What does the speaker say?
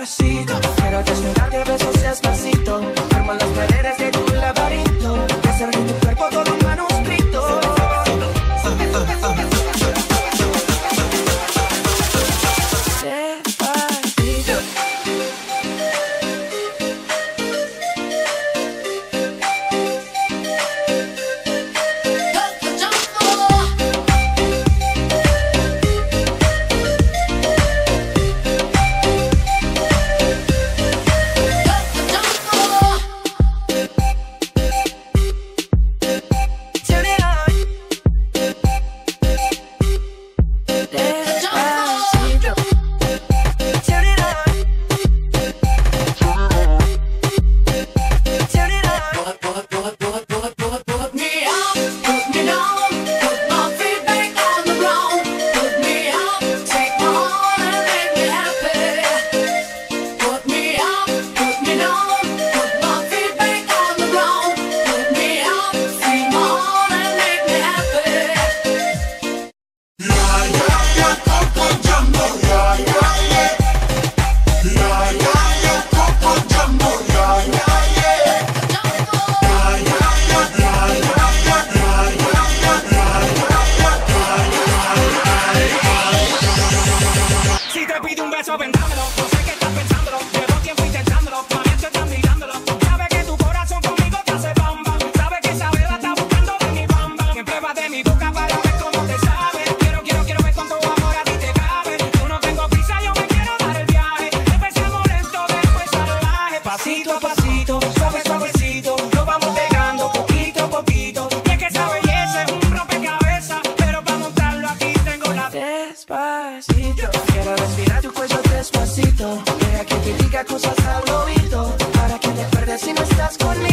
pasito. Quiero desnudarte a besos pasito a pasito, suave suavecito, lo vamos pegando poquito a poquito. Y es que esa belleza es un rompecabezas, pero para montarlo aquí tengo la despacito. Quiero respirar tu cuello despacito, deja que te diga cosas al oído, para que te pierdas si no estás conmigo.